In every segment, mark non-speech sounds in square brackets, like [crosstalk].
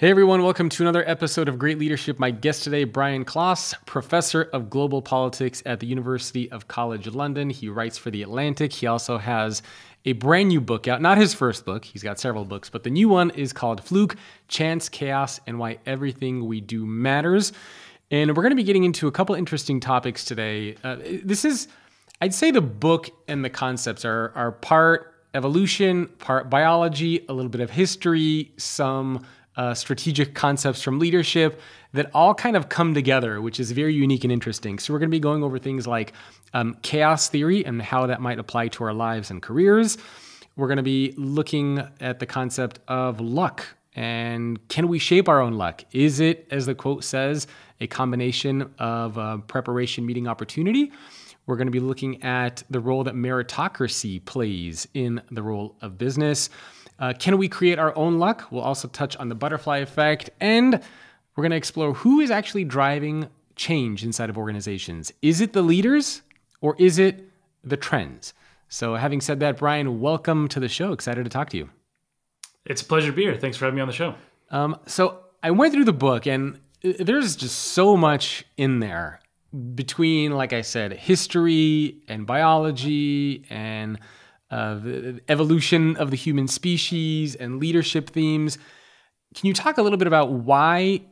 Hey everyone, welcome to another episode of Great Leadership. My guest today, Brian Klaas, professor of global politics at the University of College London. He writes for The Atlantic. He also has a brand new book out, not his first book, he's got several books, but the new one is called Fluke Chance, Chaos, and Why Everything We Do Matters. And we're going to be getting into a couple interesting topics today. Uh, this is, I'd say, the book and the concepts are, are part evolution, part biology, a little bit of history, some uh, strategic concepts from leadership that all kind of come together, which is very unique and interesting. So, we're going to be going over things like um, chaos theory and how that might apply to our lives and careers. We're going to be looking at the concept of luck and can we shape our own luck? Is it, as the quote says, a combination of uh, preparation meeting opportunity? We're going to be looking at the role that meritocracy plays in the role of business. Uh, can we create our own luck? We'll also touch on the butterfly effect, and we're going to explore who is actually driving change inside of organizations. Is it the leaders or is it the trends? So, having said that, Brian, welcome to the show. Excited to talk to you. It's a pleasure to be here. Thanks for having me on the show. Um, so, I went through the book, and there's just so much in there between, like I said, history and biology and uh, the evolution of the human species and leadership themes. Can you talk a little bit about why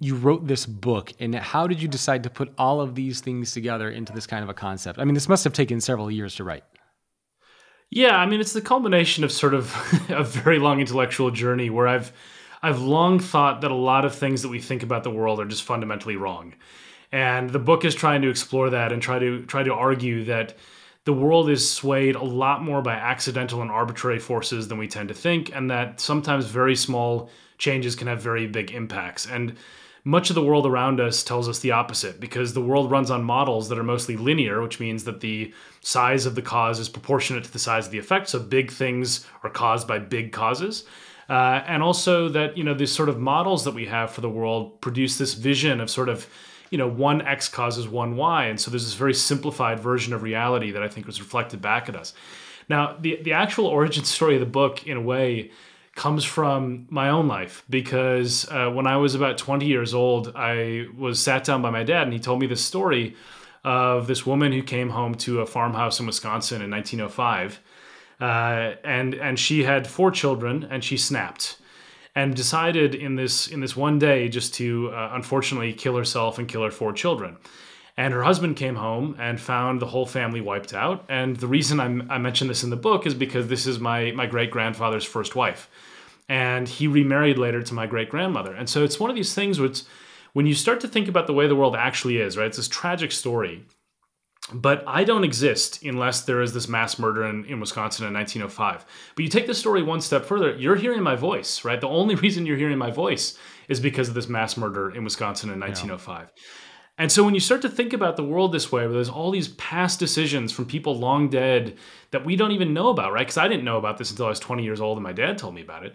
you wrote this book and how did you decide to put all of these things together into this kind of a concept? I mean, this must have taken several years to write. Yeah, I mean, it's the culmination of sort of [laughs] a very long intellectual journey where I've I've long thought that a lot of things that we think about the world are just fundamentally wrong. And the book is trying to explore that and try to try to argue that the world is swayed a lot more by accidental and arbitrary forces than we tend to think, and that sometimes very small changes can have very big impacts. And much of the world around us tells us the opposite because the world runs on models that are mostly linear, which means that the size of the cause is proportionate to the size of the effect. So big things are caused by big causes. Uh, and also that, you know, these sort of models that we have for the world produce this vision of sort of you know, one X causes one Y. And so there's this very simplified version of reality that I think was reflected back at us. Now, the, the actual origin story of the book, in a way, comes from my own life because uh, when I was about 20 years old, I was sat down by my dad and he told me this story of this woman who came home to a farmhouse in Wisconsin in 1905. Uh, and, and she had four children and she snapped and decided in this in this one day just to uh, unfortunately kill herself and kill her four children. And her husband came home and found the whole family wiped out. And the reason I'm, I mention this in the book is because this is my my great grandfather's first wife, and he remarried later to my great grandmother. And so it's one of these things which, when you start to think about the way the world actually is, right? It's this tragic story but I don't exist unless there is this mass murder in, in Wisconsin in 1905. But you take this story one step further, you're hearing my voice, right? The only [laughs] reason you're hearing my voice is because of this mass murder in Wisconsin in 1905. Yeah. Oh and so when you start to think about the world this way, where there's all these past decisions from people long dead that we don't even know about, right? Because I didn't know about this until I was 20 years old and my dad told me about it.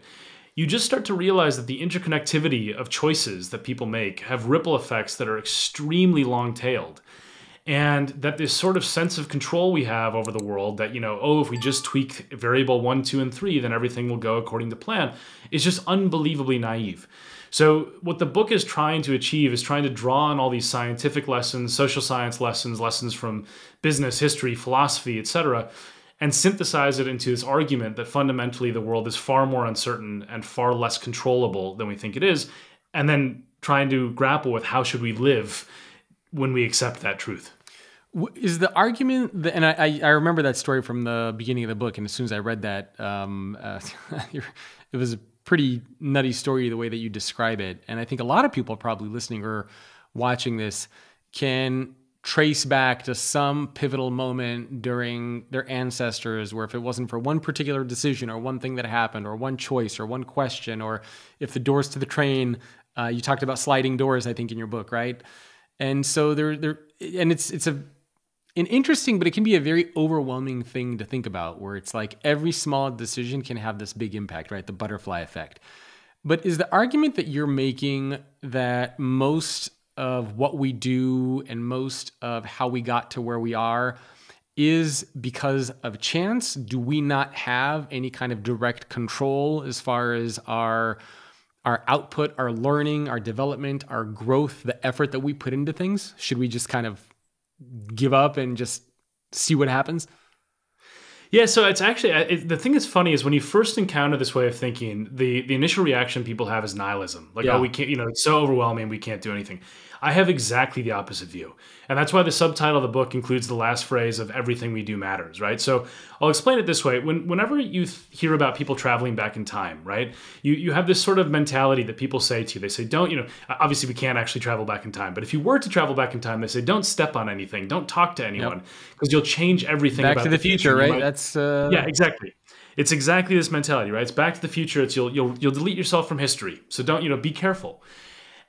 You just start to realize that the interconnectivity of choices that people make have ripple effects that are extremely long tailed and that this sort of sense of control we have over the world that you know oh if we just tweak variable one two and three then everything will go according to plan is just unbelievably naive. So what the book is trying to achieve is trying to draw on all these scientific lessons social science lessons lessons from business history philosophy etc and synthesize it into this argument that fundamentally the world is far more uncertain and far less controllable than we think it is and then trying to grapple with how should we live when we accept that truth. Is the argument that, and I, I remember that story from the beginning of the book, and as soon as I read that, um, uh, [laughs] it was a pretty nutty story the way that you describe it. And I think a lot of people probably listening or watching this can trace back to some pivotal moment during their ancestors where if it wasn't for one particular decision or one thing that happened or one choice or one question or if the doors to the train uh, you talked about sliding doors i think in your book right and so there, there, and it's it's a an interesting, but it can be a very overwhelming thing to think about, where it's like every small decision can have this big impact, right? The butterfly effect. But is the argument that you're making that most of what we do and most of how we got to where we are is because of chance? Do we not have any kind of direct control as far as our our output, our learning, our development, our growth, the effort that we put into things? Should we just kind of give up and just see what happens? Yeah, so it's actually it, the thing that's funny is when you first encounter this way of thinking, the the initial reaction people have is nihilism. Like, oh, yeah. oh, we can't, you know, it's so overwhelming, we can't do anything. I have exactly the opposite view. And that's why the subtitle of the book includes the last phrase of everything we do matters, right? So I'll explain it this way. When, whenever you th- hear about people traveling back in time, right, you, you have this sort of mentality that people say to you. They say, don't, you know, obviously we can't actually travel back in time, but if you were to travel back in time, they say, don't step on anything, don't talk to anyone, because yep. you'll change everything back to the, the future, future, right? Might, that's, uh... yeah, exactly it's exactly this mentality, right? It's back to the future. It's you'll you'll you'll delete yourself from history. So don't you know? Be careful.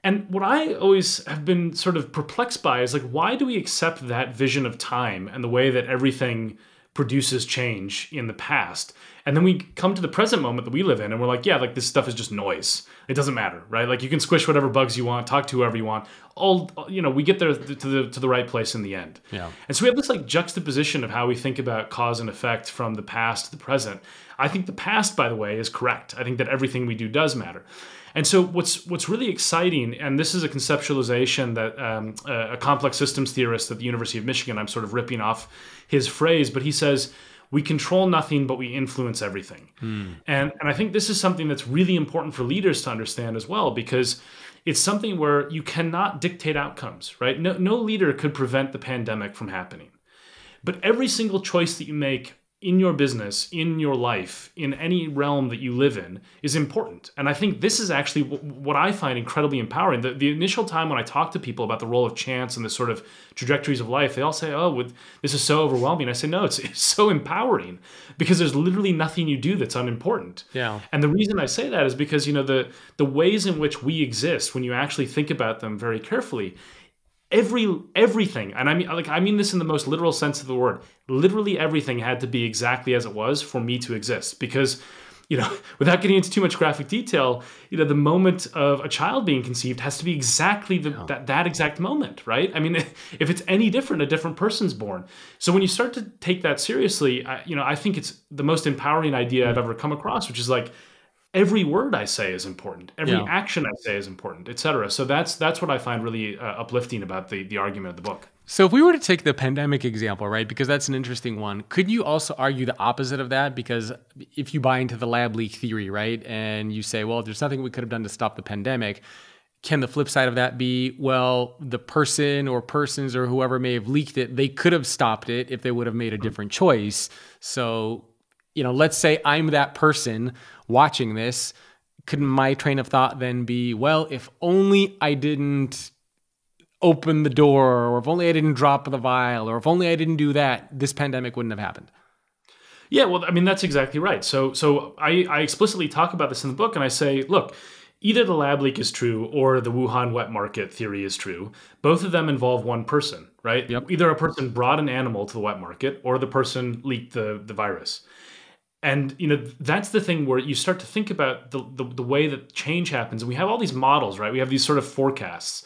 And what I always have been sort of perplexed by is like, why do we accept that vision of time and the way that everything produces change in the past? And then we come to the present moment that we live in and we're like, yeah, like this stuff is just noise. It doesn't matter, right? Like you can squish whatever bugs you want, talk to whoever you want. All, you know, we get there to the, to the right place in the end. Yeah. And so we have this like juxtaposition of how we think about cause and effect from the past to the present. I think the past, by the way, is correct. I think that everything we do does matter. And so what's what's really exciting, and this is a conceptualization that um, a complex systems theorist at the University of Michigan, I'm sort of ripping off his phrase, but he says we control nothing, but we influence everything. Hmm. And and I think this is something that's really important for leaders to understand as well, because it's something where you cannot dictate outcomes, right? No, no leader could prevent the pandemic from happening. But every single choice that you make in your business, in your life, in any realm that you live in is important. And I think this is actually what I find incredibly empowering. The, the initial time when I talk to people about the role of chance and the sort of trajectories of life, they all say, oh, with, this is so overwhelming. I say, no, it's, [laughs] it's so empowering because there's literally nothing you do that's unimportant. Yeah. And the reason I say that is because, you know, the, the ways in which we exist, when you actually think about them very carefully, every everything and i mean like i mean this in the most literal sense of the word literally everything had to be exactly as it was for me to exist because you know [laughs] without getting into too much graphic detail you know the moment of a child being conceived has to be exactly the, yeah. that, that exact moment right? I mean [laughs] if it's any different a different person's born. So when you start to take that seriously I, you know i think it's the most empowering idea i've mm. ever come across which is like every word I say is important. Every yeah. action I say is important, etc. So that's that's what I find really uh, uplifting about the the argument of the book. So if we were to take the pandemic example, right, because that's an interesting one, could you also argue the opposite of that? Because if you buy into the lab leak theory, right, and you say, well, there's nothing we could have done to stop the pandemic, can the flip side of that be, well, the person or persons or whoever may have leaked it, they could have stopped it if they would have made a different choice. So, you know, let's say I'm that person watching this, could my train of thought then be, well, if only I didn't open the door, or if only I didn't drop the vial, or if only I didn't do that, this pandemic wouldn't have happened. Yeah, well, I mean that's exactly right. So, so I, I explicitly talk about this in the book, and I say, look, either the lab leak is true or the Wuhan wet market theory is true. Both of them involve one person, right? Yep. Either a person brought an animal to the wet market, or the person leaked the the virus and you know that's the thing where you start to think about the, the, the way that change happens. And we have all these models right? We have these sort of forecasts.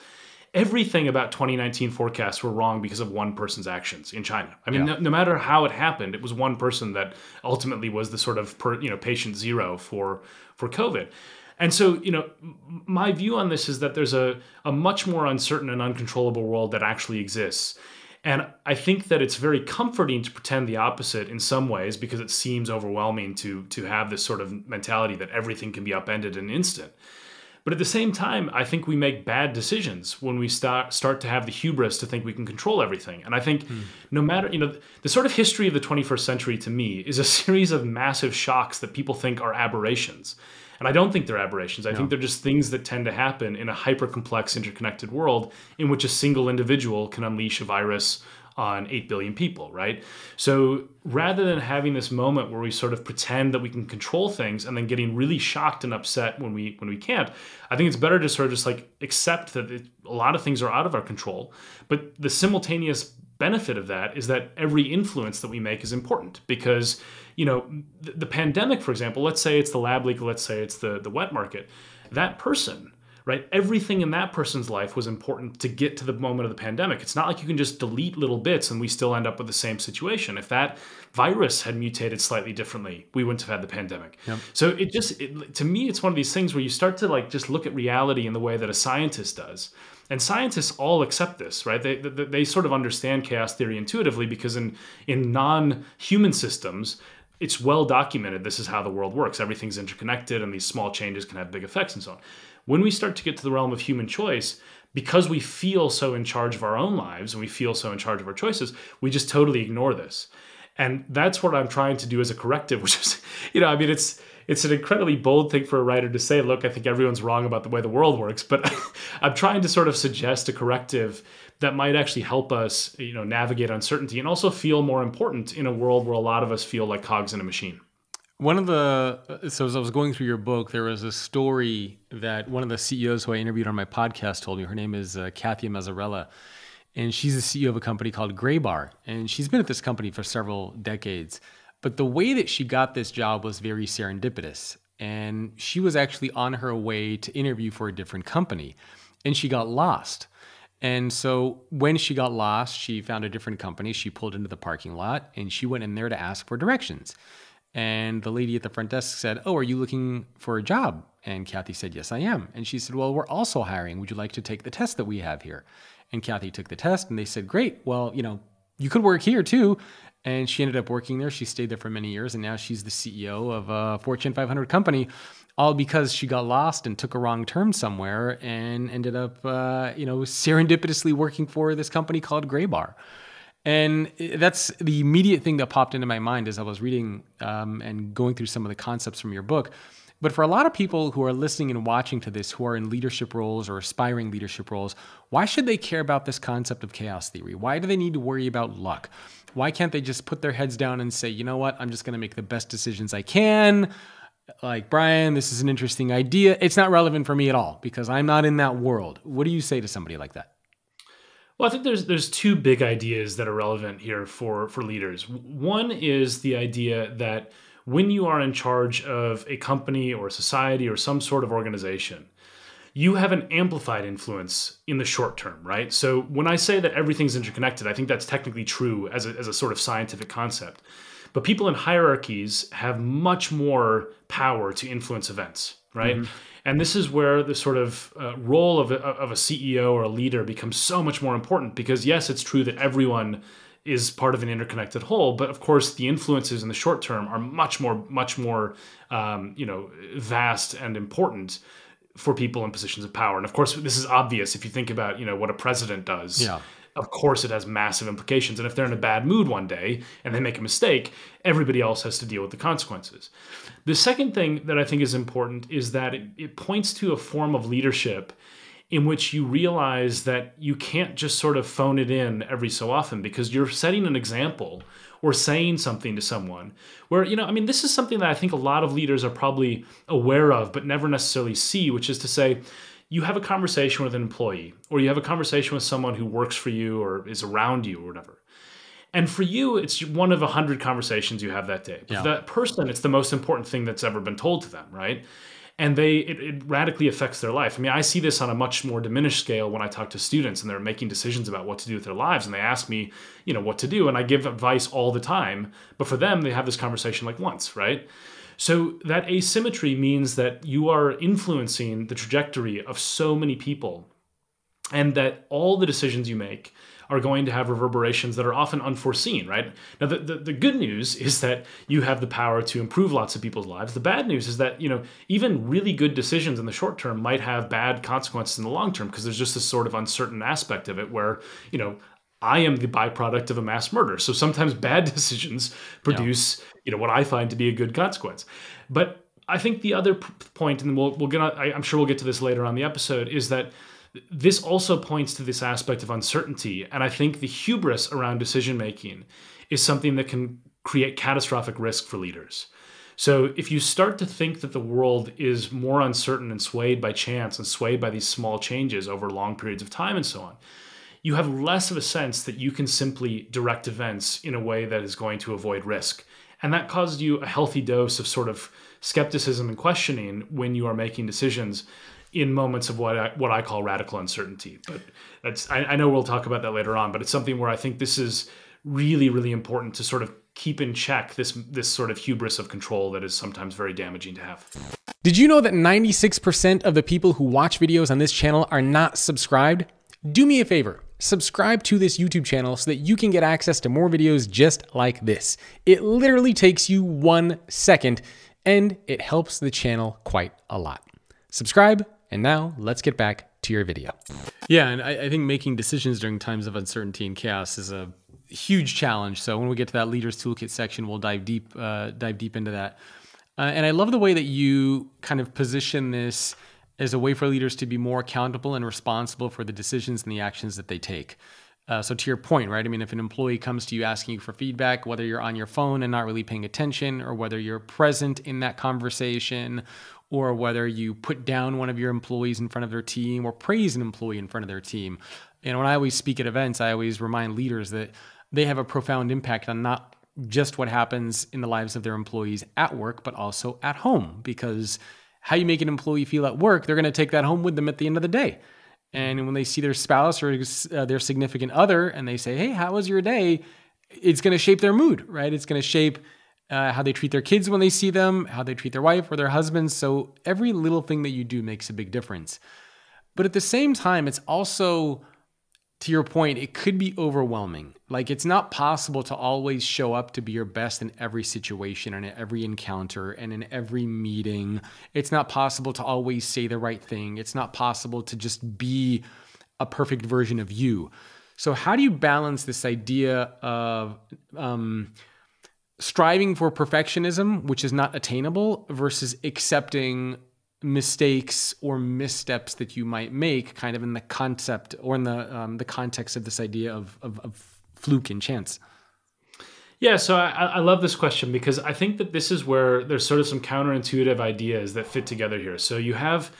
Everything about 2019 forecasts were wrong because of one person's actions in china. I mean yeah. no, no, matter how it happened it was one person that ultimately was the sort of per, you know patient zero for for covid. And so you know my view on this is that there's a, a much more uncertain and uncontrollable world that actually exists and I think that it's very comforting to pretend the opposite in some ways because it seems overwhelming to to have this sort of mentality that everything can be upended in an instant. But at the same time, I think we make bad decisions when we start start to have the hubris to think we can control everything. And I think hmm. no matter, you know, the sort of history of the 21st century to me is a [laughs] series of massive shocks that people think are aberrations. And I don't think they're aberrations. I no. think they're just things that tend to happen in a hyper complex, interconnected world in which a single individual can unleash a virus on 8 billion people, right? So rather than having this moment where we sort of pretend that we can control things and then getting really shocked and upset when we when we can't, I think it's better to sort of just like accept that it, a lot of things are out of our control, but the simultaneous benefit of that is that every influence that we make is important because you know, the, the pandemic, for example, let's say it's the lab leak, let's say it's the, the wet market, that person right? Everything in that person's life was important to get to the moment of the pandemic. It's not like you can just delete little bits and we still end up with the same situation. If that virus had mutated slightly differently, we wouldn't have had the pandemic. Yep. So it just, it, to me, it's one of these things where you start to like just look at reality in the way that a scientist does. And scientists all accept this, right? They, they, they sort of understand chaos theory intuitively because in, in non human systems, it's well documented this is how the world works. Everything's interconnected and these small changes can have big effects and so on. When we start to get to the realm of human choice, because we feel so in charge of our own lives and we feel so in charge of our choices, we just totally ignore this. And that's what I'm trying to do as a corrective, [laughs] which is, you know, I mean, it's it's an incredibly bold thing for a writer to say, look, I think everyone's wrong about the way the world works, but [laughs] I'm trying to sort of suggest a corrective that might actually help us, you know, navigate uncertainty and also feel more important in a world where a lot of us feel like cogs in a machine. One of the so as I was going through your book, there was a story that one of the CEOs who I interviewed on my podcast told me. Her name is uh, Kathy Mazzarella, and she's the CEO of a company called Graybar, and she's been at this company for several decades. But the way that she got this job was very serendipitous, and she was actually on her way to interview for a different company, and she got lost. And so when she got lost, she found a different company. She pulled into the parking lot and she went in there to ask for directions. And the lady at the front desk said, Oh, are you looking for a job? And Kathy said, Yes, I am. And she said, Well, we're also hiring. Would you like to take the test that we have here? And Kathy took the test and they said, Great. Well, you know, you could work here too. And she ended up working there. She stayed there for many years. And now she's the CEO of a Fortune 500 company, all because she got lost and took a wrong turn somewhere and ended up, uh, you know, serendipitously working for this company called Graybar. And that's the immediate thing that popped into my mind as I was reading um, and going through some of the concepts from your book. But for a lot of people who are listening and watching to this, who are in leadership roles or aspiring leadership roles, why should they care about this concept of chaos theory? Why do they need to worry about luck? Why can't they just put their heads down and say, you know what, I'm just going to make the best decisions I can? Like, Brian, this is an interesting idea. It's not relevant for me at all because I'm not in that world. What do you say to somebody like that? Well, I think there's there's two big ideas that are relevant here for for leaders. One is the idea that when you are in charge of a company or a society or some sort of organization, you have an amplified influence in the short term, right? So when I say that everything's interconnected, I think that's technically true as a, as a sort of scientific concept. But people in hierarchies have much more power to influence events, right? Mm-hmm. And this is where the sort of uh, role of a, of a CEO or a leader becomes so much more important because, yes, it's true that everyone is part of an interconnected whole, but of course, the influences in the short term are much more, much more, um, you know, vast and important for people in positions of power. And of course, this is obvious if you think about, you know, what a president does. Yeah of course it has massive implications. And if they're in a bad mood one day and they make a mistake, everybody else has to deal with the consequences. The second thing that I think is important is that it, it points to a form of leadership in which you realize that you can't just sort of phone it in every so often because you're setting an example or saying something to someone where you know i mean this is something that i think a lot of leaders are probably aware of but never necessarily see which is to say you have a conversation with an employee or you have a conversation with someone who works for you or is around you or whatever. And for you, it's one of a hundred conversations you have that day. But yeah. for that person, it's the most important thing that's ever been told to them, right? And they it, it radically affects their life. I mean, I see this on a much more diminished scale when I talk to students and they're making decisions about what to do with their lives, and they ask me, you know, what to do, and I give advice all the time. But for them, they have this conversation like once, right? So that asymmetry means that you are influencing the trajectory of so many people, and that all the decisions you make are going to have reverberations that are often unforeseen, right? Now, the, the, the, good news [laughs] is that you have the power to improve lots of people's lives. The bad news is that, you know, even really good decisions in the short term might have bad consequences in the long term because there's just this sort of uncertain aspect of it where, you know, I am the byproduct of a mass murder. So sometimes [laughs] bad decisions produce, yeah. you know, what I find to be a good consequence. But I think the other p- point, and we'll we'll get, on, I, I'm sure we'll get to this later on the episode, is that this also points to this aspect of uncertainty, and I think the hubris around decision making is something that can create catastrophic risk for leaders. So if you start to think that the world is more uncertain and swayed by chance and swayed by these small changes over long periods of time and so on, you have less of a sense that you can simply direct events in a way that is going to avoid risk. And that causes you a healthy dose of sort of skepticism and questioning when you are making decisions in moments of what I, what I call radical uncertainty. But that's I, I know we'll talk about that later on. But it's something where I think this is really really important to sort of keep in check this this sort of hubris of control that is sometimes very damaging to have. Did you know that 96% of the people who watch videos on this channel are not subscribed? Do me a favor, subscribe to this YouTube channel so that you can get access to more videos just like this. It literally takes you one second and it helps the channel quite a lot. Subscribe, and now let's get back to your video. Yeah, and I, I think making decisions during times of uncertainty and chaos is a huge challenge. So when we get to that leaders toolkit section, we'll dive deep, uh, dive deep into that. Uh, and I love the way that you kind of position this as a way for leaders to be more accountable and responsible for the decisions and the actions that they take. Uh, so to your point, right? I mean, if an employee comes to you asking you for feedback, whether you're on your phone and not really paying attention, or whether you're present in that conversation, or whether you put down one of your employees in front of their team, or praise an employee in front of their team. And when I always speak at events, I always remind leaders that they have a profound impact on not just what happens in the lives of their employees at work, but also at home. Because how you make an employee feel at work, they're going to take that home with them at the end of the day. And when they see their spouse or uh, their significant other and they say, Hey, how was your day? It's going to shape their mood, right? It's going to shape uh, how they treat their kids when they see them, how they treat their wife or their husband. So every little thing that you do makes a big difference. But at the same time, it's also to your point, it could be overwhelming. Like it's not possible to always show up to be your best in every situation and in every encounter and in every meeting. It's not possible to always say the right thing. It's not possible to just be a perfect version of you. So, how do you balance this idea of um, striving for perfectionism, which is not attainable, versus accepting mistakes or missteps that you might make kind of in the concept or in the um, the context of this idea of, of, of fluke and chance. Yeah so I, I love this question because i think that this is where there's sort of some counterintuitive ideas that fit together here. So you have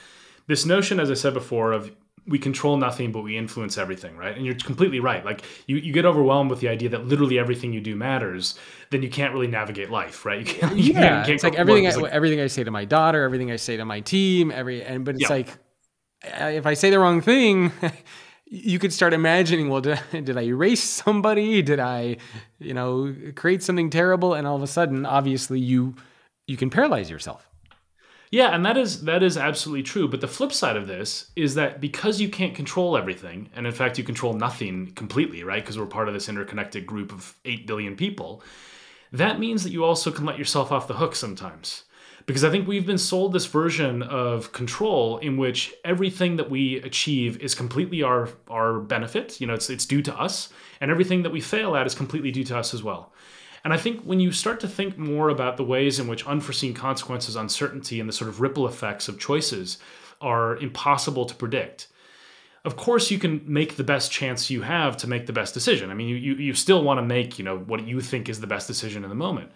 this notion as i said before of we control nothing but we influence everything right? And you're completely right. Like you, you get overwhelmed with the idea that literally everything you do matters then you can't really navigate life right? [laughs] You can't you yeah can't, can't it's like everything I, like, everything i say to my daughter everything i say to my team every and but it's yeah. like if i say the wrong thing [laughs] you could start imagining well [laughs] did, did i erase somebody? Did i you know create something terrible? And all of a sudden obviously you you can paralyze yourself yeah, and that is that is absolutely true. But the flip side of this is that because you can't control everything, and in fact you control nothing completely, right? Because we're part of this interconnected group of eight billion people, that means that you also can let yourself off the hook sometimes. Because I think we've been sold this version of control in which everything that we achieve is completely our our benefit. You know, it's it's due to us, and everything that we fail at is completely due to us as well. And I think when you start to think more about the ways in which unforeseen consequences, uncertainty, and the sort of ripple effects of choices are impossible to predict, of course you can make the best chance you have to make the best decision. I mean, you, you, still want to make, you know, what you think is the best decision in the moment.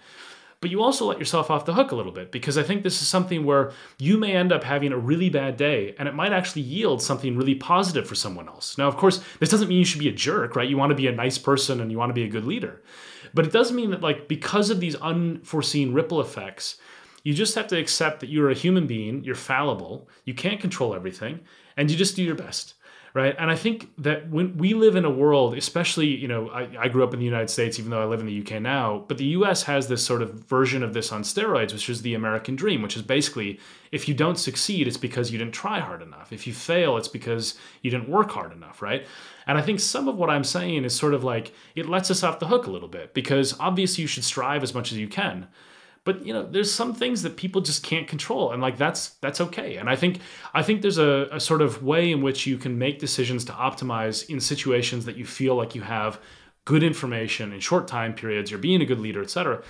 But you also let yourself off the hook a little bit because I think this is something where you may end up having a really bad day and it might actually yield something really positive for someone else. Now, of course, this doesn't mean you should be a jerk, right? You want to be a nice person and you want to be a good leader. But it doesn't mean that, like, because of these unforeseen ripple effects, you just have to accept that you're a human being, you're fallible, you can't control everything, and you just do your best right? And I think that when we live in a world, especially, you know, I, I, grew up in the United States, even though I live in the UK now, but the US has this sort of version of this on steroids, which is the American dream, which is basically if you don't succeed, it's because you didn't try hard enough. If you fail, it's because you didn't work hard enough, right? And I think some of what I'm saying is sort of like it lets us off the hook a little bit because obviously you should strive as much as you can but you know there's some things that people just can't control and like that's that's okay and i think i think there's a, a sort of way in which you can make decisions to optimize in situations that you feel like you have good information in short time periods you're being a good leader etc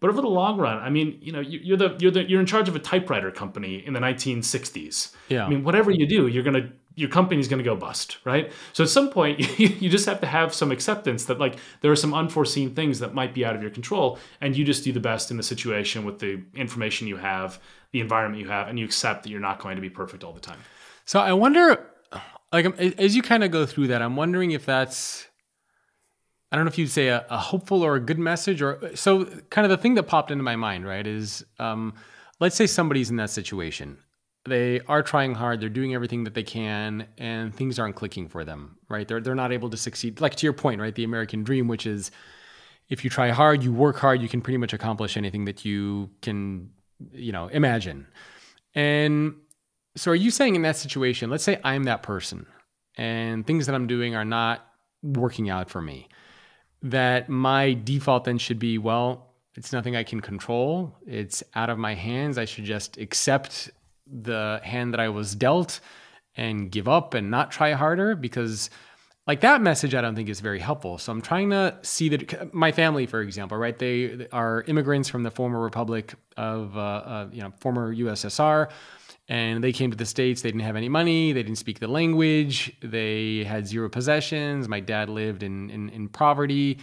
but over the long run, I mean, you know, you're the you're the you're in charge of a typewriter company in the 1960s. Yeah. I mean, whatever you do, you're gonna your company's going to go bust, right? So at some point, [laughs] you, just have to have some acceptance that like there are some unforeseen things that might be out of your control, and you just do the best in the situation with the information you have, the environment you have, and you accept that you're not going to be perfect all the time. So I wonder, like, as you kind of go through that, I'm wondering if that's I don't know if you'd say a, a, hopeful or a good message, or so kind of the thing that popped into my mind, right? Is um, let's say somebody's in that situation they are trying hard, they're doing everything that they can, and things aren't clicking for them, right? They're they're not able to succeed. Like to your point, right? The American dream, which is if you try hard, you work hard, you can pretty much accomplish anything that you can, you know, imagine. And so are you saying in that situation, let's say I'm that person and things that I'm doing are not working out for me, that my default then should be, well, it's nothing I can control. It's out of my hands. I should just accept the hand that I was dealt and give up and not try harder because like that message I don't think is very helpful. So I'm trying to see that my family, for example, right? They are immigrants from the former republic of, uh, uh, you know, former USSR and they came to the states. They didn't have any money. They didn't speak the language. They had zero possessions. My dad lived in, in, in poverty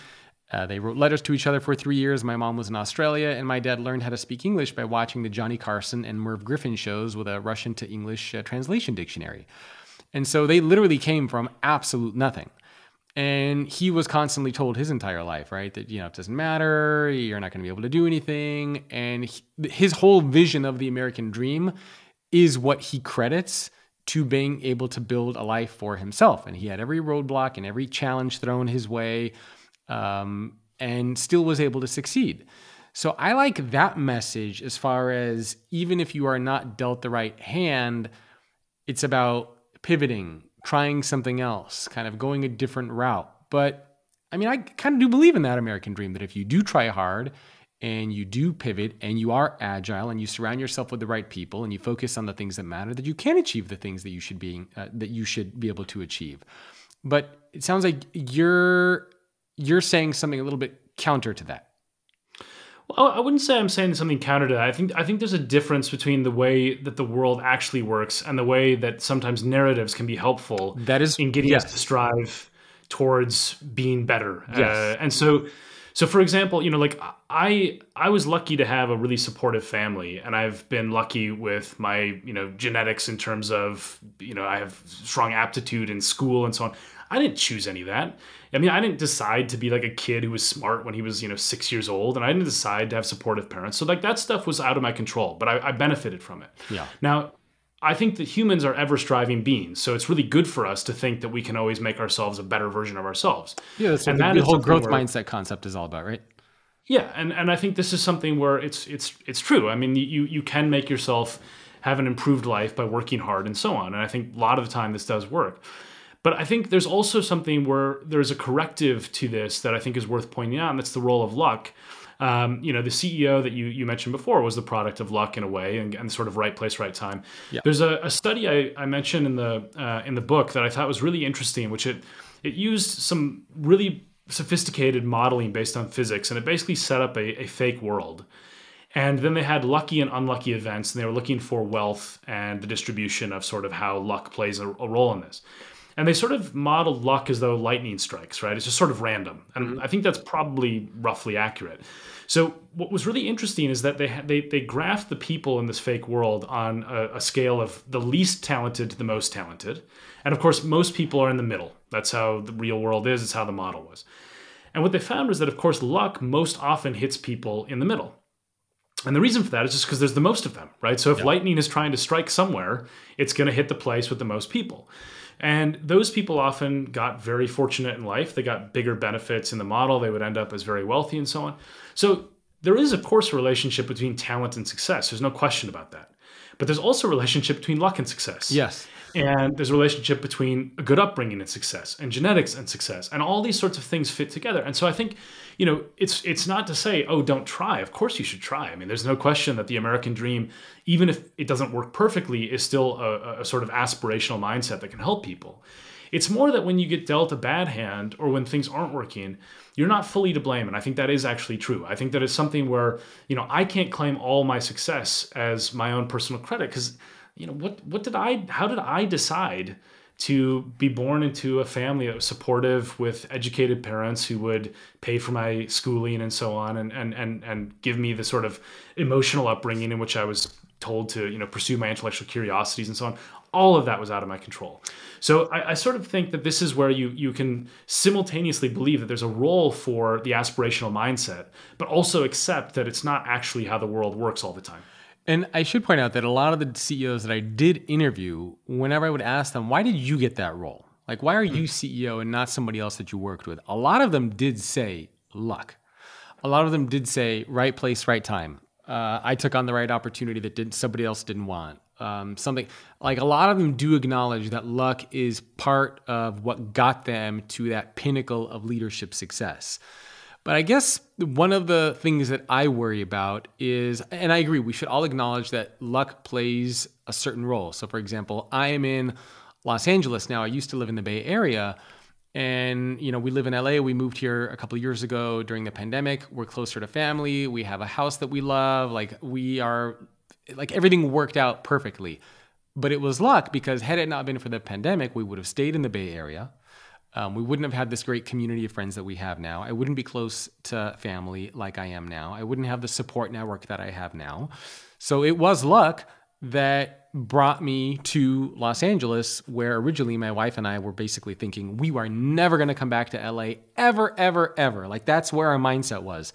uh, they wrote letters to each other for three years. My mom was in australia and my dad learned how to speak english by watching the johnny carson and merv griffin shows with a russian to english uh, translation dictionary. And so they literally came from absolute nothing. And he was constantly told his entire life right that you know it doesn't matter you're not going to be able to do anything. And he, his whole vision of the american dream is what he credits to being able to build a life for himself. And he had every roadblock and every challenge thrown his way um, and still was able to succeed. So I like that message as far as even if you are not dealt the right hand, it's about pivoting, trying something else, kind of going a different route. But I mean, I kind of do believe in that American dream that if you do try hard and you do pivot and you are agile and you surround yourself with the right people and you focus on the things that matter that you can achieve the things that you should be uh, that you should be able to achieve but it sounds like you're you're saying something a little bit counter to that well, I wouldn't say I'm saying something counter to that. I think I think there's a difference between the way that the world actually works and the way that sometimes narratives can be helpful. That is in getting yes. us to strive towards being better. Yes. Uh, and so so for example, you know, like I I was lucky to have a really supportive family and I've been lucky with my, you know, genetics in terms of, you know, I have strong aptitude in school and so on. I didn't choose any of that. I mean, I didn't decide to be like a kid who was smart when he was, you know, six years old, and I didn't decide to have supportive parents. So like that stuff was out of my control, but I, I benefited from it. Yeah. Now, I think that humans are ever striving beings. So it's really good for us to think that we can always make ourselves a better version of ourselves. Yeah, that's and what the, the whole growth where, mindset concept is all about, right? Yeah, and, and I think this is something where it's it's it's true. I mean, you you can make yourself have an improved life by working hard and so on. And I think a lot of the time this does work. But I think there's also something where there's a corrective to this that I think is worth pointing out, and that's the role of luck um, you know, the CEO that you you mentioned before was the product of luck in a way and, and sort of right place, right time. Yeah. There's a, a study I, I mentioned in the uh, in the book that I thought was really interesting, which it it used some really sophisticated modeling based on physics, and it basically set up a, a fake world. And then they had lucky and unlucky events, and they were looking for wealth and the distribution of sort of how luck plays a, a role in this and they sort of modeled luck as though lightning strikes, right? It's just sort of random, and mm-hmm. I think that's probably roughly accurate. So what was really interesting is that they they they graphed the people in this fake world on a, a scale of the least talented to the most talented, and of course most people are in the middle. That's how the real world is. It's how the model was. And what they found was that, of course, luck most often hits people in the middle. And the reason for that is just because there's the most of them, right? So if yeah. lightning is trying to strike somewhere, it's going to hit the place with the most people. And those people often got very fortunate in life. They got bigger benefits in the model. They would end up as very wealthy and so on. So there is, of course, a relationship between talent and success. There's no question about that. But there's also a relationship between luck and success. Yes. And there's a relationship between a good upbringing and success and genetics and success. And all these sorts of things fit together. And so I think, you know, it's it's not to say, oh, don't try. Of course you should try. I mean, there's no question that the American dream, even if it doesn't work perfectly, is still a, a sort of aspirational mindset that can help people. It's more that when you get dealt a bad hand or when things aren't working, you're not fully to blame. And I think that is actually true. I think that is something where, you know, I can't claim all my success as my own personal credit because, you know, what what did I how did I decide to be born into a family that was supportive with educated parents who would pay for my schooling and so on and and and and give me the sort of emotional upbringing in which I was told to you know pursue my intellectual curiosities and so on all of that was out of my control. So I, I, sort of think that this is where you you can simultaneously believe that there's a role for the aspirational mindset, but also accept that it's not actually how the world works all the time. And I should point out that a lot of the CEOs that I did interview, whenever I would ask them, why did you get that role? Like, why are you CEO and not somebody else that you worked with? A lot of them did say luck. A lot of them did say right place, right time. Uh, I took on the right opportunity that didn't, somebody else didn't want. Um, something like a lot of them do acknowledge that luck is part of what got them to that pinnacle of leadership success. But I guess one of the things that I worry about is, and I agree, we should all acknowledge that luck plays a certain role. So, for example, I am in Los Angeles now. I used to live in the Bay Area. And, you know, we live in LA. We moved here a couple years ago during the pandemic. We're closer to family. We have a house that we love. Like, we are like everything worked out perfectly. But it was luck because had it not been for the pandemic, we would have stayed in the Bay Area. Um, we wouldn't have had this great community of friends that we have now. I wouldn't be close to family like I am now. I wouldn't have the support network that I have now. So it was luck that brought me to Los Angeles, where originally my wife and I were basically thinking we are never going to come back to LA ever, ever, ever. Like that's where our mindset was.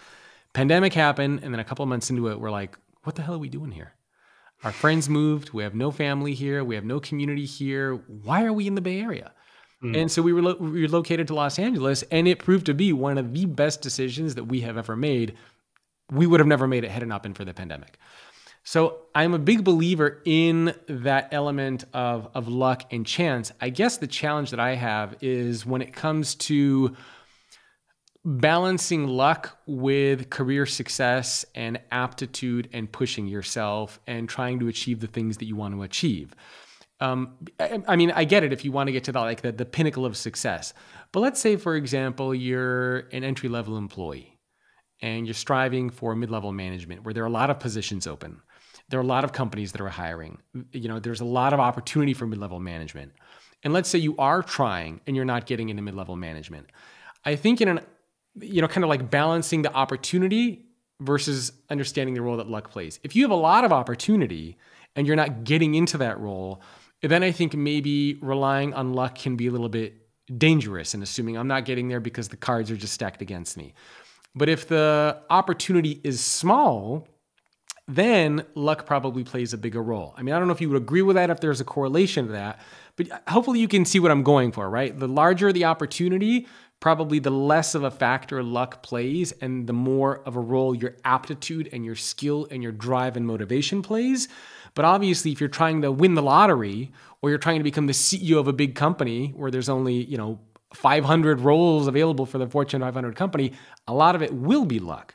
Pandemic happened, and then a couple months into it, we're like, what the hell are we doing here? Our friends moved. We have no family here. We have no community here. Why are we in the Bay Area? Mm. And so we were relocated to Los Angeles, and it proved to be one of the best decisions that we have ever made. We would have never made it had it not been for the pandemic. So I'm a big believer in that element of, of luck and chance. I guess the challenge that I have is when it comes to balancing luck with career success and aptitude and pushing yourself and trying to achieve the things that you want to achieve. Um, I, I, mean, I get it if you want to get to the like the, the pinnacle of success. But let's say, for example, you're an entry level employee and you're striving for mid level management where there are a lot of positions open. There are a lot of companies that are hiring. You know, there's a lot of opportunity for mid level management. And let's say you are trying and you're not getting into mid level management. I think in an you know, kind of like balancing the opportunity versus understanding the role that luck plays. If you have a lot of opportunity and you're not getting into that role, then I think maybe relying on luck can be a little bit dangerous and assuming I'm not getting there because the cards are just stacked against me. But if the opportunity is small, then luck probably plays a bigger role. I mean, I don't know if you would agree with that, if there's a correlation to that, but uh, hopefully you can see what I'm going for, right? The larger the opportunity, probably the less of a factor luck plays and the more of a role your aptitude and your skill and your drive and motivation plays. But obviously, if you're trying to win the lottery or you're trying to become the CEO of a big company where there's only, you know, 500 roles available for the Fortune 500 company, a lot of it will be luck.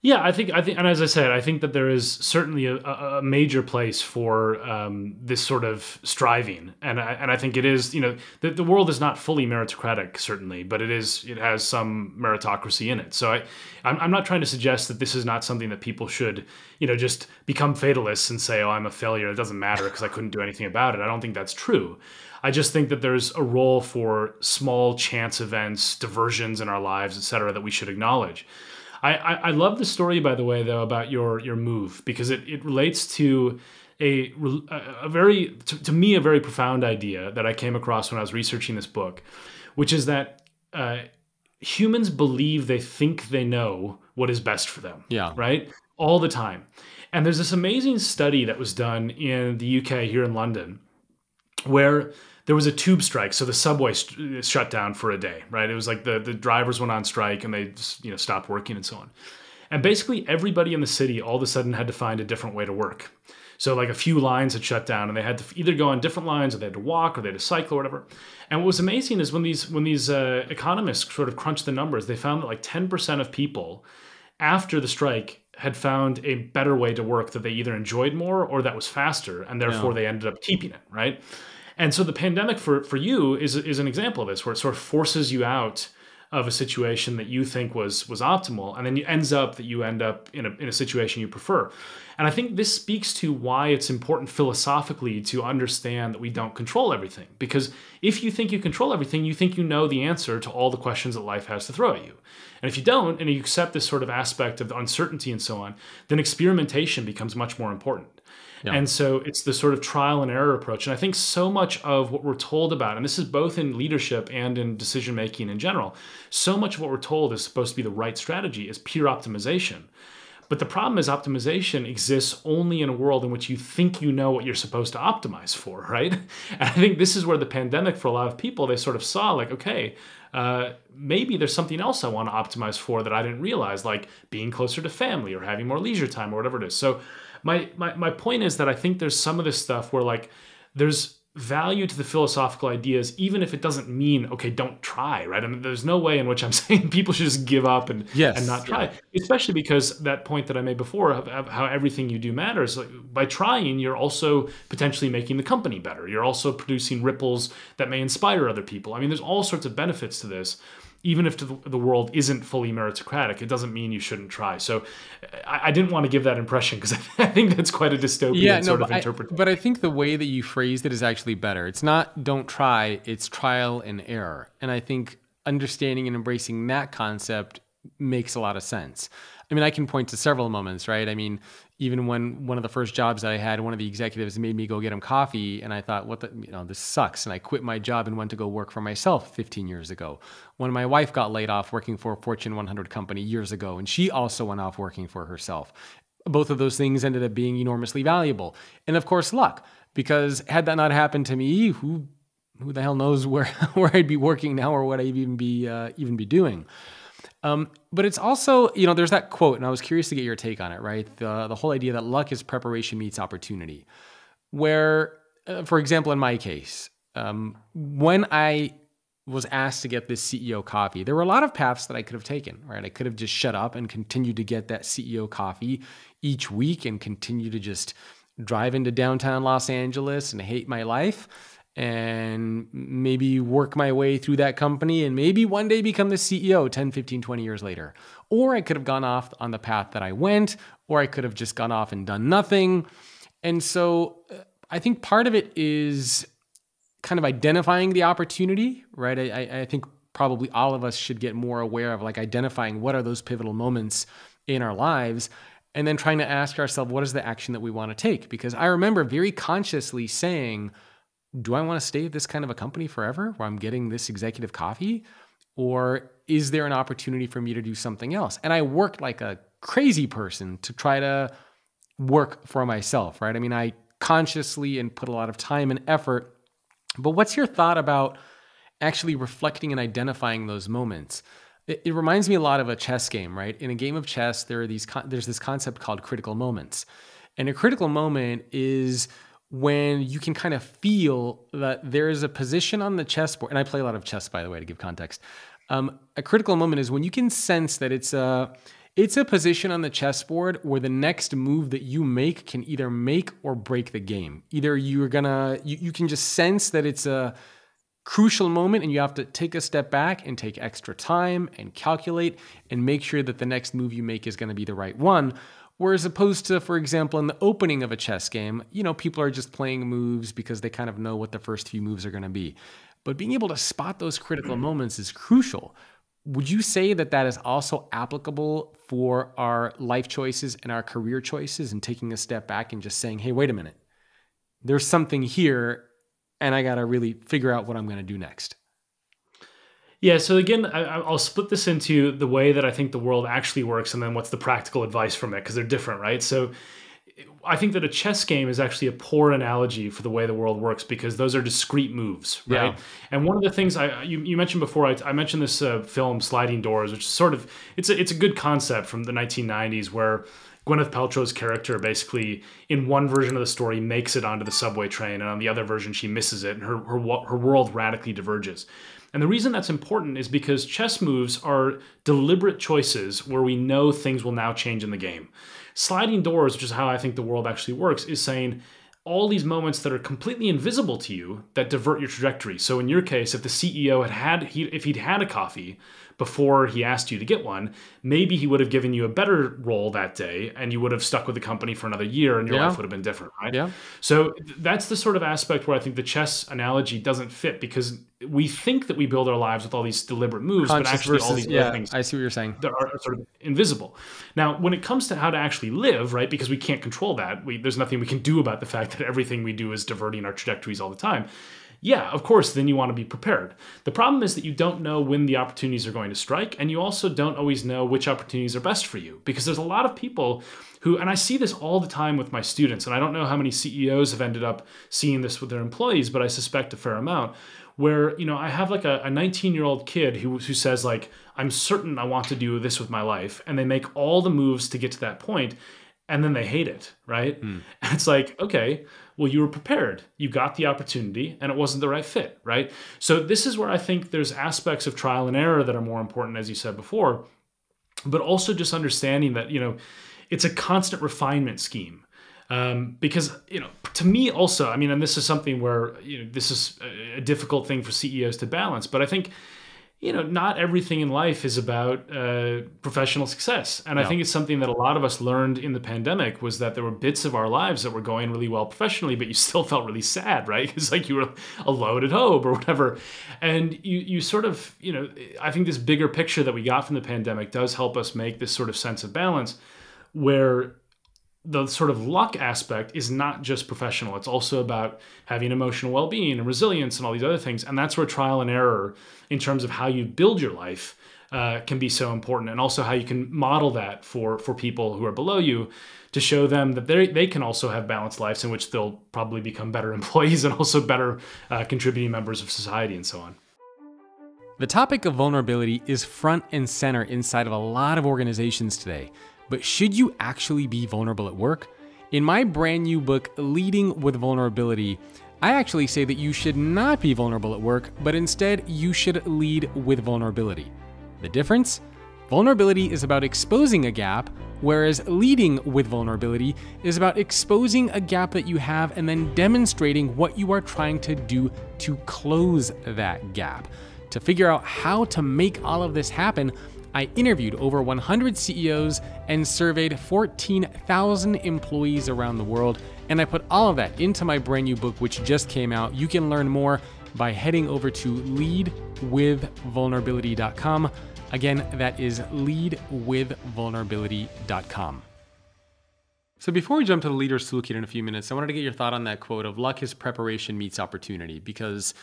Yeah, I think I think, and as I said, I think that there is certainly a, a major place for um, this sort of striving, and I, and I think it is. You know, the, the world is not fully meritocratic, certainly, but it is. It has some meritocracy in it. So I, I'm, I'm not trying to suggest that this is not something that people should, you know, just become fatalists and say, "Oh, I'm a failure. It doesn't matter because I couldn't do anything about it." I don't think that's true. I just think that there's a role for small chance events, diversions in our lives, et cetera, that we should acknowledge. I, I, I love the story, by the way, though, about your your move because it, it relates to a, a very to, to me a very profound idea that I came across when I was researching this book, which is that uh, humans believe they think they know what is best for them. Yeah. Right. All the time. And there's this amazing study that was done in the UK here in London, where there was a tube strike, so the subway st- shut down for a day, right? It was like the the drivers went on strike and they just, you know stopped working and so on. And basically everybody in the city all of a sudden had to find a different way to work. So like a few lines had shut down and they had to either go on different lines or they had to walk or they had to cycle or whatever. And what was amazing is when these when these uh, economists sort of crunched the numbers, they found that like 10% of people after the strike had found a better way to work that they either enjoyed more or that was faster and therefore yeah. they ended up keeping it, right? And so the pandemic for for you is is an example of this, where it sort of forces you out of a situation that you think was was optimal, and then it ends up that you end up in a in a situation you prefer. And I think this speaks to why it's important philosophically to understand that we don't control everything. Because if you think you control everything, you think you know the answer to all the questions that life has to throw at you. And if you don't, and you accept this sort of aspect of the uncertainty and so on, then experimentation becomes much more important. Yeah. And so it's the sort of trial and error approach. And I think so much of what we're told about, and this is both in leadership and in decision making in general, so much of what we're told is supposed to be the right strategy is pure optimization. But the problem is optimization exists only in a world in which you think you know what you're supposed to optimize for, [laughs] right? And I think this is where the pandemic, for a lot of people, they sort of saw like, okay, uh, maybe there's something else I want to optimize for that I didn't realize, like being closer to family or having more leisure time or whatever it is. So my my, my point is that I think there's some of this stuff where like there's value to the philosophical ideas, even if it doesn't mean, okay, don't try, right? I mean, there's no way in which I'm [laughs] saying people should just give up and, yes, and not try, yeah. especially because that point that I made before of, of, how everything you do matters. Like, by trying, you're also potentially making the company better. You're also producing ripples that may inspire other people. I mean, there's all sorts of benefits to this even if the world isn't fully meritocratic, it doesn't mean you shouldn't try. So I, I didn't want to give that impression because [laughs] I think that's quite a dystopian yeah, no, sort of interpretation. But I think the way that you phrased it is actually better. It's not don't try, it's trial and error. And I think understanding and embracing that concept makes a lot of sense. I mean, I can point to several moments, right? I mean, even when one of the first jobs that I had, one of the executives made me go get him coffee, and I thought, what the, you know, this sucks. And I quit my job and went to go work for myself 15 years ago. When my wife got laid off working for a Fortune 100 company years ago, and she also went off working for herself. Both of those things ended up being enormously valuable. And of course, luck, because had that not happened to me, who who the hell knows where, [laughs] where I'd be working now or what I'd even be uh, even be doing. Um, but it's also, you know, there's that quote, and I was curious to get your take on it, right? The, the whole idea that luck is preparation meets opportunity. Where, uh, for example, in my case, um, when I was asked to get this CEO coffee, there were a lot of paths that I could have taken, right? I could have just shut up and continued to get that CEO coffee each week and continue to just drive into downtown Los Angeles and hate my life and maybe work my way through that company and maybe one day become the CEO 10, 15, 20 years later. Or I could have gone off on the path that I went, or I could have just gone off and done nothing. And so uh, I think part of it is kind of identifying the opportunity, right? I, I think probably all of us should get more aware of like identifying what are those pivotal moments in our lives and then trying to ask ourselves what is the action that we want to take because i remember very consciously saying do I want to stay at this kind of a company forever where I'm getting this executive coffee? Or is there an opportunity for me to do something else? And I worked like a crazy person to try to work for myself, right? I mean, I consciously and put a lot of time and effort. But what's your thought about actually reflecting and identifying those moments? It, it reminds me a lot of a chess game, right? In a game of chess, there are these there's this concept called critical moments. And a critical moment is when you can kind of feel that there is a position on the chessboard, and I play a lot of chess, by the way, to give context. Um, a critical moment is when you can sense that it's a it's a position on the chessboard where the next move that you make can either make or break the game. Either you're gonna you, you can just sense that it's a crucial moment and you have to take a step back and take extra time and calculate and make sure that the next move you make is going to be the right one Whereas opposed to, for example, in the opening of a chess game, you know, people are just playing moves because they kind of know what the first few moves are going to be. But being able to spot those critical mm. moments is crucial. Would you say that that is also applicable for our life choices and our career choices and taking a step back and just saying, hey, wait a minute, there's something here and I got to really figure out what I'm going to do next? Yeah, so again, I, will split this into the way that I think the world actually works and then what's the practical advice from it, because they're different, right? So I think that a chess game is actually a poor analogy for the way the world works because those are discrete moves, right? Yeah. And one of the things I you, you mentioned before, I, I mentioned this uh, film Sliding Doors, which is sort of it's a it's a good concept from the 1990s where Gwyneth Paltrow's character basically in one version of the story makes it onto the subway train, and on the other version she misses it, and her her her world radically diverges. And the reason that's important is because chess moves are deliberate choices where we know things will now change in the game. Sliding doors, which is how I think the world actually works, is saying all these moments that are completely invisible to you that divert your trajectory. So in your case, if the CEO had had he, if he'd had a coffee, before he asked you to get one, maybe he would have given you a better role that day and you would have stuck with the company for another year and your yeah. life would have been different, right? Yeah. So that's the sort of aspect where I think the chess analogy doesn't fit because we think that we build our lives with all these deliberate moves, Conscious but actually versus, all these yeah, other things I see what you're saying. That are sort of invisible. Now, when it comes to how to actually live, right, because we can't control that, we, there's nothing we can do about the fact that everything we do is diverting our trajectories all the time yeah, of course, then you want to be prepared. The problem is that you don't know when the opportunities are going to strike, and you also don't always know which opportunities are best for you because there's a lot of people who, and I see this all the time with my students, and I don't know how many CEOs have ended up seeing this with their employees, but I suspect a fair amount. Where you know I have like a 19 year old kid who who says like I'm certain I want to do this with my life, and they make all the moves to get to that point, and then they hate it, right? Mm. And it's like okay, well, you were prepared. You got the opportunity and it wasn't the right fit, right? So, this is where I think there's aspects of trial and error that are more important, as you said before, but also just understanding that, you know, it's a constant refinement scheme. Um, because you know to me also i mean and this is something where you know this is a difficult thing for ceos to balance but i think you know, not everything in life is about uh, professional success. And no. I think it's something that a lot of us learned in the pandemic was that there were bits of our lives that were going really well professionally, but you still felt really sad, right? [laughs] It's like you were alone at home or whatever. And you, you sort of, you know, I think this bigger picture that we got from the pandemic does help us make this sort of sense of balance where the sort of luck aspect is not just professional. It's also about having emotional well being and resilience and all these other things. And that's where trial and error, in terms of how you build your life, uh, can be so important. And also how you can model that for, for people who are below you to show them that they, they can also have balanced lives in which they'll probably become better [laughs] employees and also better uh, contributing members of society and so on. The topic of vulnerability is front and center inside of a lot of organizations today. But should you actually be vulnerable at work? In my brand new book, Leading with Vulnerability, I actually say that you should not be vulnerable at work, but instead you should lead with vulnerability. The difference? Vulnerability is about exposing a gap, whereas leading with vulnerability is about exposing a gap that you have and then demonstrating what you are trying to do to close that gap. To figure out how to make all of this happen, I interviewed over 100 CEOs and surveyed 14,000 employees around the world, and I put all of that into my brand new book, which just came out. You can learn more by heading over to leadwithvulnerability.com. Again, that is leadwithvulnerability.com. So before we jump to the leader's toolkit in a few minutes, I wanted to get your thought on that quote of luck is preparation meets opportunity. Because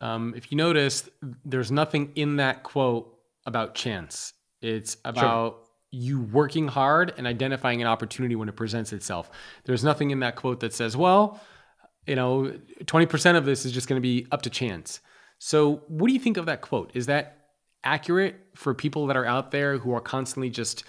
um, if you notice, there's nothing in that quote about chance. It's about sure. you working hard and identifying an opportunity when it presents itself. There's nothing in that quote that says, well, you know, 20% of this is just going to be up to chance. So, what do you think of that quote? Is that accurate for people that are out there who are constantly just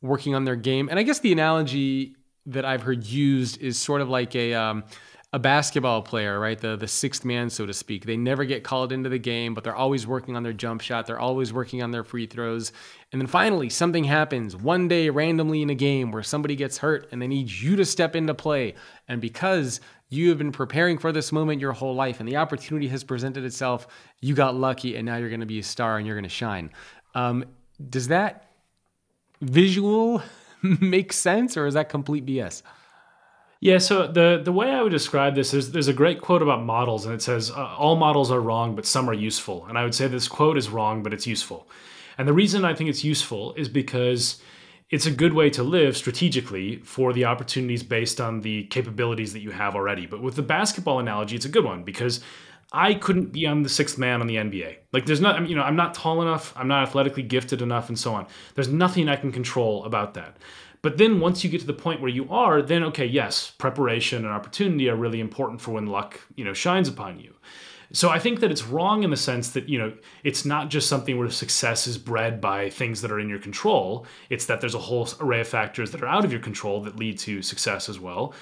working on their game? And I guess the analogy that I've heard used is sort of like a um, a basketball player, right? The the sixth man, so to speak. They never get called into the game, but they're always working on their jump shot. They're always working on their free throws. And then finally, something happens one day randomly in a game where somebody gets hurt and they need you to step into play. And because you have been preparing for this moment your whole life and the opportunity has presented itself, you got lucky and now you're going to be a star and you're going to shine. Um, does that visual [laughs] make sense or is that complete BS? Yeah, so the the way I would describe this is there's a great quote about models, and it says uh, all models are wrong, but some are useful. And I would say this quote is wrong, but it's useful. And the reason I think it's useful is because it's a good way to live strategically for the opportunities based on the capabilities that you have already. But with the basketball analogy, it's a good one because I couldn't be on the sixth man on the NBA. Like there's not, you know, I'm not tall enough, I'm not athletically gifted enough, and so on. There's nothing I can control about that. But then once you get to the point where you are, then okay, yes, preparation and opportunity are really important for when luck, you know, shines upon you. So I think that it's wrong in the sense that, you know, it's not just something where success is bred by things that are in your control. It's that there's a whole array of factors that are out of your control that lead to success as well.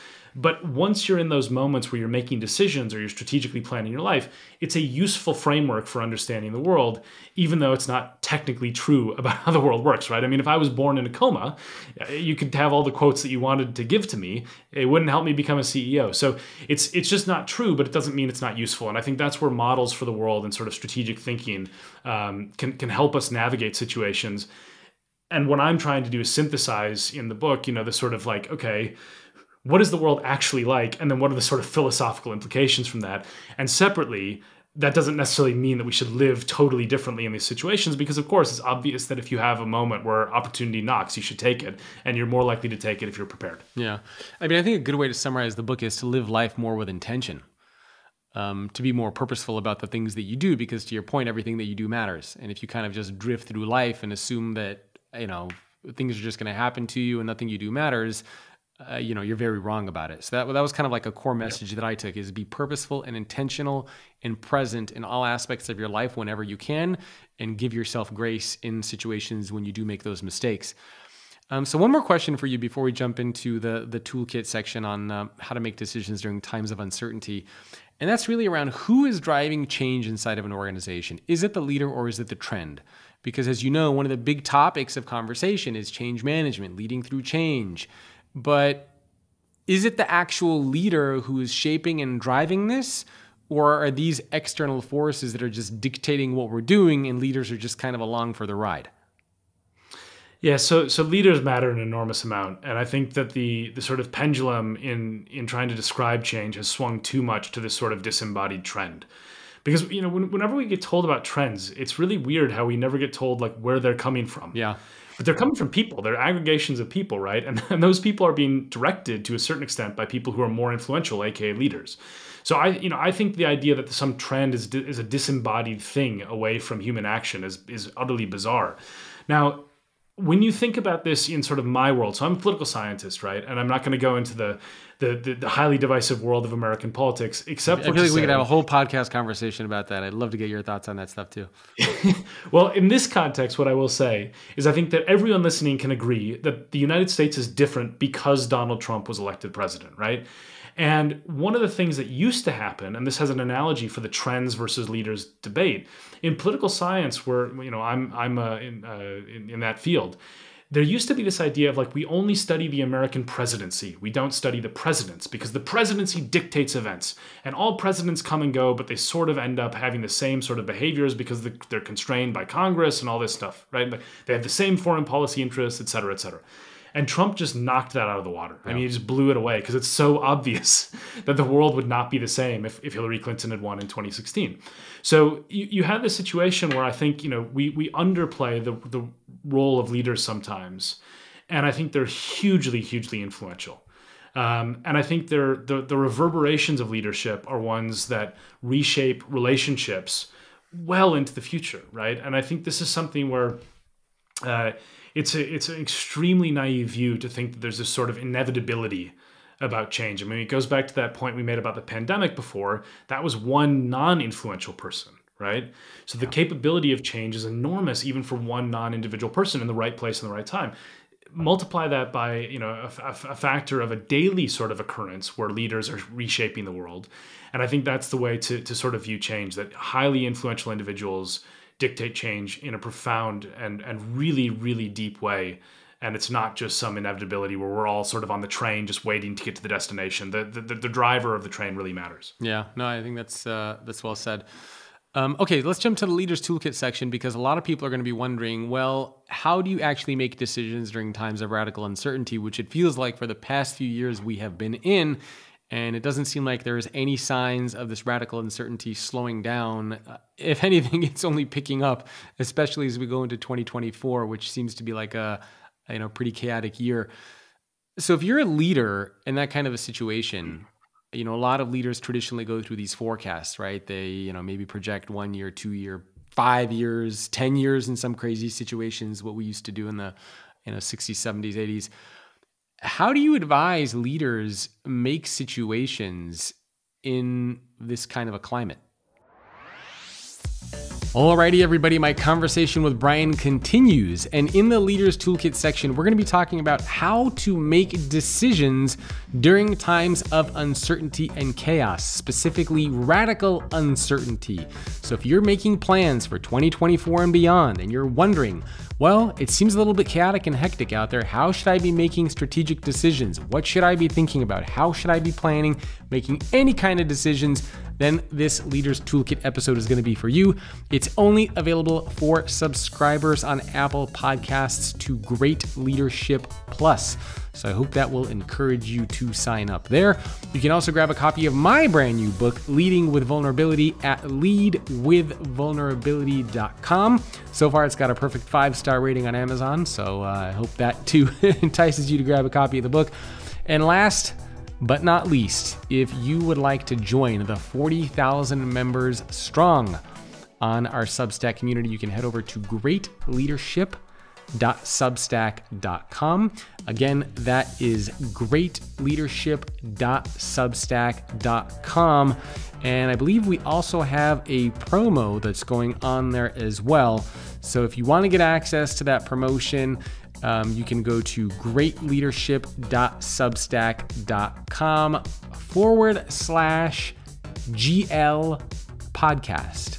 But once you're in those moments where you're making decisions or you're strategically planning your life, it's a useful framework for understanding the world, even though it's not technically true [laughs] about how the world works, right? I mean, if I was born in a coma, you could have all the quotes that you wanted to give to me. It wouldn't help me become a CEO. So it's it's just not true, but it doesn't mean it's not useful. And I think that's where models for the world and sort of strategic thinking um, can can help us navigate situations. And what I'm trying to do is synthesize in the book, you know, the sort of like, okay, what is the world actually like? And then what are the sort of philosophical implications from that? And separately, that doesn't necessarily mean that we should live totally differently in these situations because of course it's obvious that if you have a moment where opportunity knocks you should take it and you're more likely to take it if you're prepared yeah i mean i think a good way to summarize the book is to live life more with intention um, to be more purposeful about the things that you do because to your point everything that you do matters and if you kind of just drift through life and assume that you know things are just going to happen to you and nothing you do matters uh, you know you're very wrong about it so that, that was kind of like a core message that i took is be purposeful and intentional and present in all aspects of your life whenever you can and give yourself grace in situations when you do make those mistakes um, so one more question for you before we jump into the the toolkit section on uh, how to make decisions during times of uncertainty and that's really around who is driving change inside of an organization. Is it the leader or is it the trend? Because as you know, one of the big topics of conversation is change management, leading through change. But is it the actual leader who is shaping and driving this? Or are these external forces that are just dictating what we're doing and leaders are just kind of along for the ride? Yeah, so so leaders matter an enormous amount, and I think that the the sort of pendulum in in trying to describe change has swung too much to this sort of disembodied trend. Because you know, when, whenever we get told about trends, it's really weird how we never get told like where they're coming from. Yeah. But they're coming from people. They're aggregations of people, right? And, and those people are being directed to a certain extent by people who are more influential, aka leaders. So I, you know, I think the idea that some trend is is a disembodied thing away from human action is is utterly bizarre. Now, when you think about this in sort of my world, so I'm a political scientist, right? And I'm not going to go into the, the, the the highly divisive world of American politics, except I for feel like we could have a whole podcast conversation about that. I'd love to get your thoughts on that stuff too. [laughs] well, in this context, what I will say is I think that everyone listening can agree that the United States is different because Donald Trump was elected president, right? And one of the things that used to happen, and this has an analogy for the trends versus leaders debate in political science, where you know I'm I'm uh, in, uh, in in that field. There used to be this idea of like we only study the American presidency. We don't study the presidents because the presidency dictates events. And all presidents come and go, but they sort of end up having the same sort of behaviors because they're constrained by Congress and all this stuff, right? Like, They have the same foreign policy interests, et cetera, et cetera. And Trump just knocked that out of the water. I mean, he just blew it away because it's so obvious [laughs] that the world would not be the same if, if Hillary Clinton had won in 2016. So you, you have this situation where I think, you know, we, we underplay the, the role of leaders sometimes. And I think they're hugely, hugely influential. Um, and I think they're, the, the reverberations of leadership are ones that reshape relationships well into the future, right? And I think this is something where uh, it's a, it's an extremely naive view to think that there's this sort of inevitability about change. I mean, it goes back to that point we made about the pandemic before. That was one non-influential person, right? So the capability of change is enormous, even for one non-individual person in the right place in the right time. Multiply that by you know a, a- a factor of a daily sort of occurrence where leaders are reshaping the world, and I think that's the way to to sort of view change. That highly influential individuals dictate change in a profound and and really really deep way. And it's not just some inevitability where we're all sort of on the train just waiting to get to the destination. The the, the driver of the train really matters. Yeah, no, I think that's uh, that's well said. Um, okay, let's jump to the leaders toolkit section because a lot of people are going to be wondering, well, how do you actually make decisions during times of radical uncertainty, which it feels like for the past few years we have been in, and it doesn't seem like there's any signs of this radical uncertainty slowing down. Uh, if [laughs] anything, it's only picking up, especially as we go into 2024, which seems to be like a you know pretty chaotic year. So if you're a leader in that kind of a situation, you know, a lot of leaders traditionally go through these forecasts, right? They, you know, maybe project one year, two year, five years, 10 years in some crazy situations, what we used to do in the, you know, 60s, 70s, 80s. How do you advise leaders make situations in this kind of a climate? Alrighty, everybody, my conversation with Brian continues. And in the Leaders Toolkit section, we're going to be talking about how to make decisions during times of uncertainty and chaos, specifically radical uncertainty. So if you're making plans for 2024 and beyond and you're wondering, well, it seems a little bit chaotic and hectic out there. How should I be making strategic decisions? What should I be thinking about? How should I be planning, making any kind of decisions? Then this Leaders Toolkit episode is going to be for you. It's only available for subscribers on Apple Podcasts to Great Leadership Plus. So I hope that will encourage you to sign up there. You can also grab a copy of my brand new book, Leading with Vulnerability, at leadwithvulnerability.com. So far, it's got a perfect five star rating on Amazon. So uh, I hope that too [laughs] entices you to grab a copy of the book. And last, but not least, if you would like to join the 40,000 members strong on our Substack community, you can head over to greatleadership.substack.com. Again, that is greatleadership.substack.com. And I believe we also have a promo that's going on there as well. So if you want to get access to that promotion, um, you can go to greatleadership.substack.com forward slash GL podcast.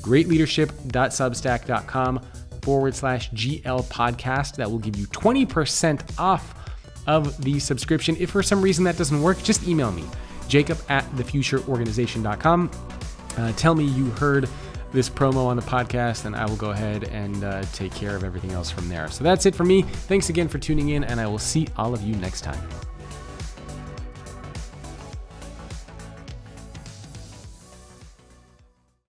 Greatleadership.substack.com forward slash GL podcast. That will give you 20% off of the subscription. If for some reason that doesn't work, just email me, jacob at thefutureorganization.com. Uh, tell me you heard this promo on the podcast, and I will go ahead and uh, take care of everything else from there. So that's it for me. Thanks again for tuning in, and I will see all of you next time.